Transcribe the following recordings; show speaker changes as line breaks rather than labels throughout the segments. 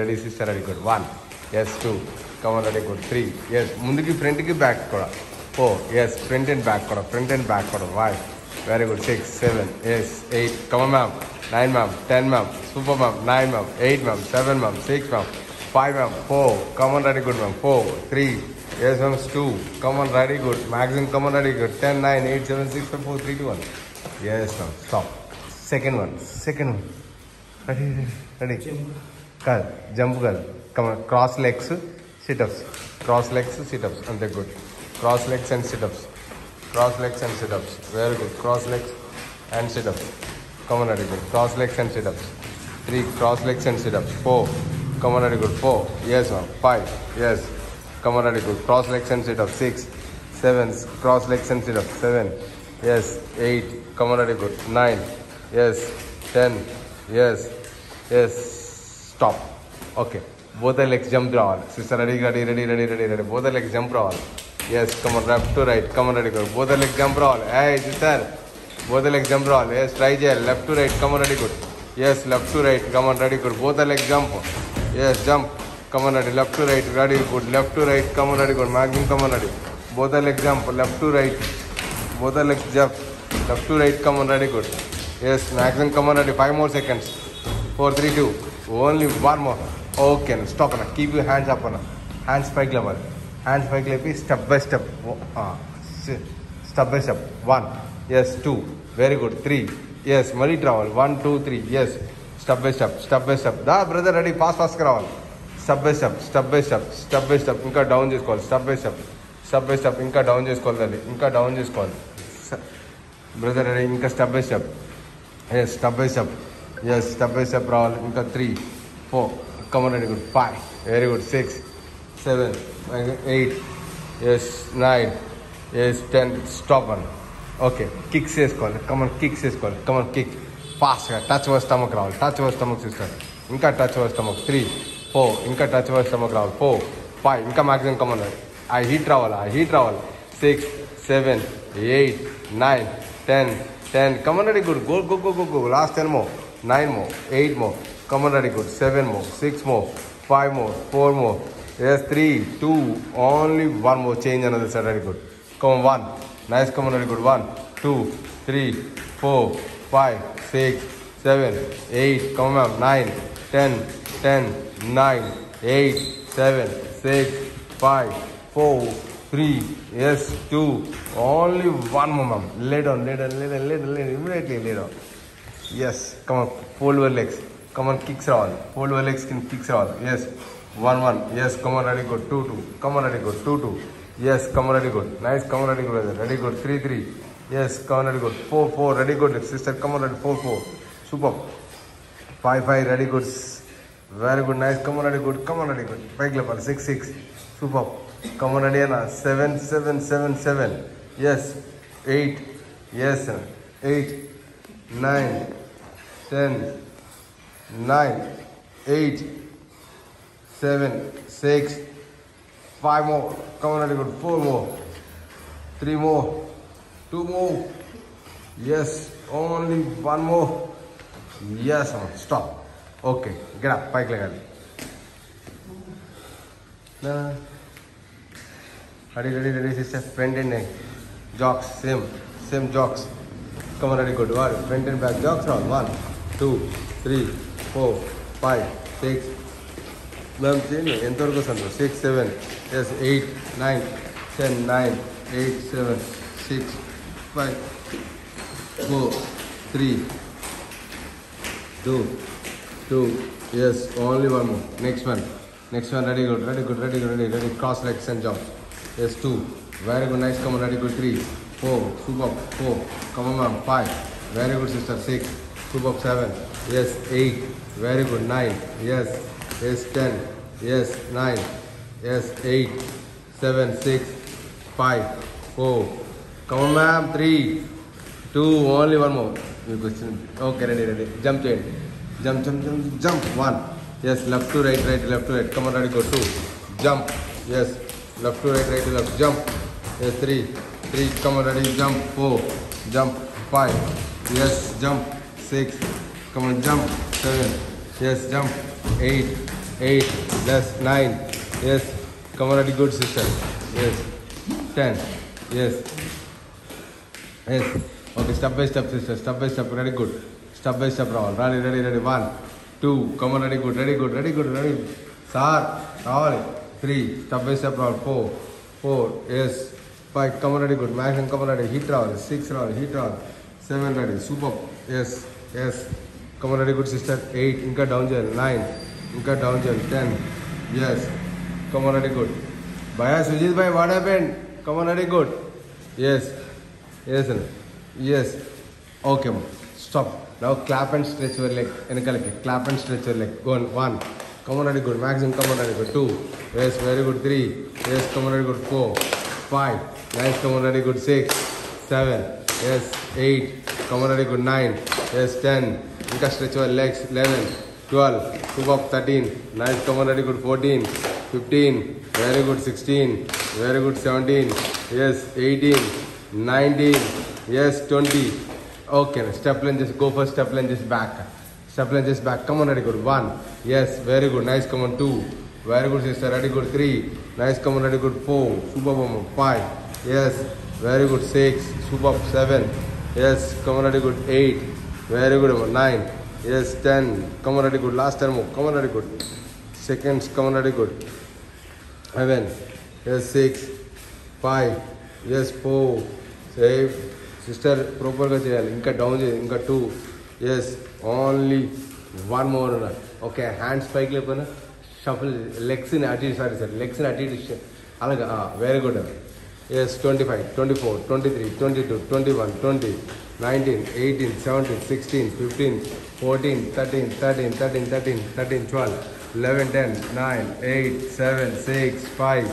Ready sister very good one yes two come on very good three yes ముందుకి ఫ్రంట్కి back కూడా four yes front and back కూడా front and back కూడా వాయ్ very good six seven yes eight come on ma'am nine ma'am ten ma'am super ma'am nine ma'am eight ma'am seven ma'am six ma'am five ma'am four come on very good ma'am four three yes ma'ams two come on very good maximum come on very good ten nine eight seven six five four three two one yes ma'am stop second one second one ready ready curl, jump curl. Come on, cross legs, sit-ups. Cross legs, sit-ups, and they're good. Cross legs and sit-ups. Cross legs and sit-ups. Very good. Cross legs and sit-ups. Come on, very good. Cross legs and sit-ups. Three, cross legs and sit-ups. Four, come on, very good. Four, yes, ma'am. Five, yes. Come on, very good. Cross legs and sit-ups. Six, seven, cross legs and sit-ups. Seven, yes. Eight, come on, very good. Nine, yes. Ten, yes. Yes. Stop okay both the legs jump roll. Sister, ready, ready, ready, ready, ready, ready. Both the legs jump roll. Yes, come on, left to right. Come on, ready, good. Both the legs jump roll. Hey, sister. Both the legs jump roll. Yes, try gel. Left to right. Come on, ready, good. Yes, left to right. Come on, ready, good. Both the legs jump. Yes, jump. Come on, ready. Left to right. Ready, good. Left to right. Come on, ready, good. Magnum, come on, ready. Both the legs jump. Left to right. Both the legs jump. Left to right. Come on, ready, good. Yes, maximum. Come on, ready. Five more seconds. Four, three, two. Only one more okay అన్న stop అన్న keep you hands up అన్న hands పైకి లేవాలి hands పైకి లేపి step by step step by step one yes two very good three yes మరీ రావాలి one two three yes step by step step by step దా బ్రదర్ రెడీ ఫాస్ట్ ఫాస్ట్గా రావాలి step by step step by step step by step ఇంకా down చేసుకోవాలి step by step step by step ఇంకా down చేసుకోవాలి ఇంకా డౌన్ చేసుకోవాలి brother ready ఇంకా step by step yes step by step Yes, step by step roll. We got three, four. Come on, very good. Five. Very good. Six, seven, eight. Yes, nine. Yes, ten. Stop one. Okay. Kick says call. Come on, kick says call. Come on, kick. Fast. Touch our stomach roll. Touch our stomach sister. touch ఇంకా touch our stomach three four ఇంకా touch our stomach రావాలి four five ఇంకా maximum i ఆ heat i ఆ heat రావాలి six seven eight nine ten come on very good go go go go go last ten more nine more, eight more, Come common radical, Seven more, six more, five more, four more, yes, three, two, only one more, change another side radical. Come on, one. nice come common radical, One, two, three, four, five, six, seven, eight. come on, ma'am. Nine, ten, ten, nine, eight, seven, six, five, four. Three, yes, two, only one more, ma'am, lay down, lay down, lay down, lay down, lay down, immediately lay down. Yes, come on, fold your legs. Come on, kicks all Fold your legs, can kicks all Yes, one one. Yes, come on, ready good. Two two. Come on, ready good. Two two. Yes, come on, ready good. Nice, come on, ready good. Ready good. Three three. Yes, come on, ready good. Four four. Ready good. Sister, come on, ready four four. Super. Five five. Ready good. Very good. Nice. Come on, ready good. Come on, ready good. Five level. Six six. Super. Come on, ready na. Seven seven seven seven. Yes. Eight. Yes. Eight. Nine. 10, 9, 8, 7, 6, 5 more. Come on, very good. 4 more. 3 more. 2 more. Yes, only 1 more. Yes, stop. Okay, get up. Pike legal. Nah. Ready, ready, ready, sister. Front and neck. Jocks, same. Same jocks. Come on, very good. One. Front and back jocks. Roll. One. Two three four five six ma'am ಸೀನು ಎಂತವರೆಗೂ ಸಣ್ಣ six seven yes eight nine ten nine eight seven six five four three two two yes only one more next one next one ready good ready good ready good ready ready cross legs and jobs yes two very good nice come on ready good three four super four come on ma'am five very good sister six group of 7 yes 8 very good 9 yes yes 10 yes 9 yes 8 7 6 5 4 come on ma'am 3 2 only one more new question okay ready ready jump to it jump jump jump jump 1 yes left to right right left to right come on ready go 2 jump yes left to right right to left jump yes 3 3 come on ready jump 4 jump 5 yes jump six, come on, jump, seven, yes, jump, eight, eight, yes, nine, yes, come on, ready, good sister, yes, ten, yes, yes, okay, step by step sister, step by step, Ready, good, step by step, Rahul, ready, ready, ready, one, two, come on, ready, good, ready, good, ready, good, ready, sir, Rahul, three, step by step, Rahul, four, four, yes, five, come on, ready, good, maximum, come on, ready, hit, Rahul, six, Rahul, hit, Rahul, seven, ready, super, yes, yes come on very good sister 8 inka down gel 9 inka down gel 10 yes come on very good bhaiya sujit bhai what happened come on very good yes yes yes okay stop now clap and stretch your leg enakalaki clap and stretch your leg go on 1 come on very good maximum come on very good 2 yes very good 3 yes come on very good 4 5 nice come on very good 6 7 yes 8 coronary good 9, yes 10, stretch. your legs 11, 12, hook up 13, nice coronary good 14, 15, very good 16, very good 17, yes 18, 19, yes 20. Okay, step lunges, go for step lunges back. Step lunges back, come on, very good. One, yes, very good, nice, come on, two. Very good sister, very good three. Nice come on, very good four. Super bomb five. Yes, very good six. Super seven. Yes కమరాడి good eight very good అమ్మ nine yes ten కమరాడి good last time కమరాడి good seconds కమరాడి good eleven yes six five yes four safe sister ప్రాపర్గా చేయాలి ఇంకా down చేయాలి ఇంకా two yes only one more ఉన్నారు okay hands పైకి లేకపోయినా shuffle లెగ్స్ని అటీ సారీ సార్ లెగ్స్ని అటు అలాగా very good yes twenty five twenty four twenty three twenty two twenty one twenty nineteen eighteen seventeen sixteen fifteen fourteen thirteen thirteen thirteen thirteen thirteen twelve eleven ten nine eight seven six five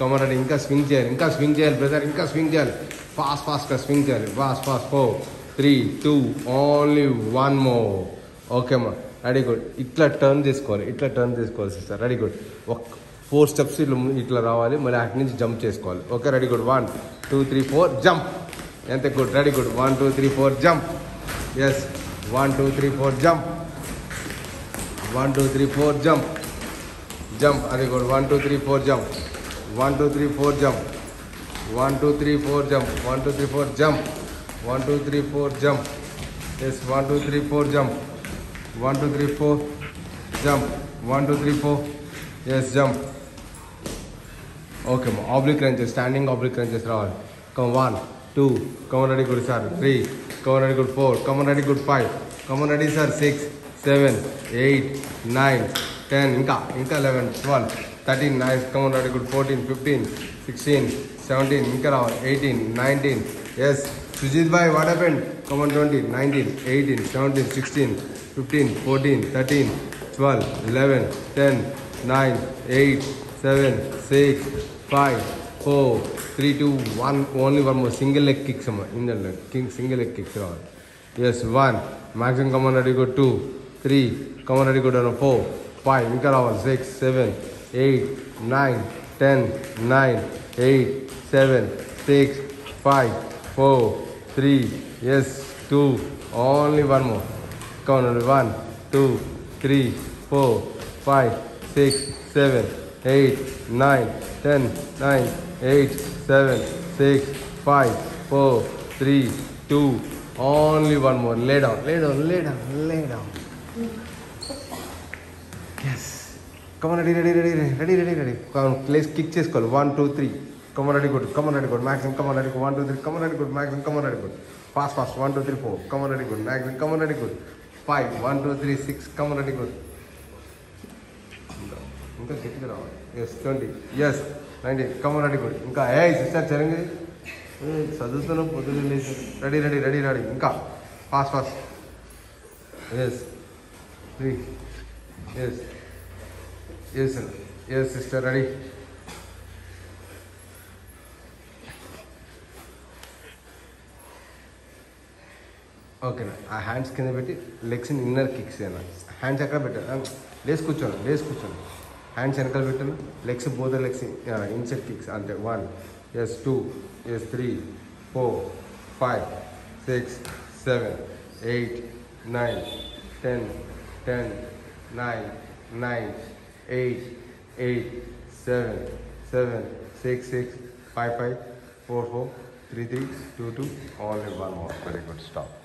కమరండి ఇంకా swing చేయాలి ఇంకా swing చేయాలి brother ఇంకా swing చేయాలి fast ఫాస్ట్గా swing చేయాలి fast fast four three two only one మో ఓకేమ్మా రెడీ గుడ్ ఇట్లా టర్న్ తీసుకోవాలి ఇట్లా టర్న్ తీసుకోవాలి సార్ రెడీ గుడ్ ఒక్క फोर स्टेप इलावाली मैं अट्ठे जंपाली okay ready good one two three four jump एंत good ready good one two three four jump yes one two three four jump one two three four jump jump अरे good one two three four jump one two three four jump one two three four jump one two three four jump one two three four jump yes one two three four jump one two three four jump one two three four yes jump okay అమ్మ oblique రెంచెస్ standing oblique రెంచెస్ రావాలి come one two come on ready good sir three come on ready good four come on ready good five come on ready sir six seven eight nine ten ఇంకా ఇంకా eleven twelve thirteen nine come on ready good fourteen fifteen sixteen seventeen ఇంకా రావాలి eighteen nineteen yes Sujit भाई what happen come on twenty nineteen eighteen seventeen sixteen fifteen fourteen thirteen twelve eleven ten nine, eight, seven, six, five, four, three, two, one. Only one more single leg kick some in the leg. King single leg kick some. Yes, one. Maximum come on ready go two, three, come on ready go down four, five. Inka raval six, seven, eight, nine, ten, nine, eight, seven, six, five, four, three. Yes, two. Only one more. Come on, one, two, three, four, five. six, seven, eight, nine, ten, nine, eight, seven, six, five, four, three, two. Only one more. Lay down, lay down, lay down, lay down. Yes. Come on, ready, ready, ready, ready, ready, ready, ready. Come on, let's kick chest call. One, two, three. Come on, ready, good. Come on, ready, good. Maximum, come on, ready, good. One, two, three. Come on, ready, good. Maximum, come on, ready, good. Fast, fast. One, two, three, four. Come on, ready, good. Maximum, come on, ready, good. Five, one, two, three, six. Come on, ready, good. का करके करावे yes 20 yes 19 come on ready good ఇంకా ఏ sister ready సదుతను పొదులు ready ready ready ready ఇంకా fast fast yes 3 yes yes yes sister ready okay నా hands కింద పెట్టి legs in inner kicks hands అక్కడ పెట్ట లెగ్స్ కూర్చో లెగ్స్ కూర్చో हाँ एनकल लग्स बोध लग्स इन कि अंत one S two S three four five six seven eight nine ten ten nine nine eight eight seven seven six six five five four four three three two two all one very good stop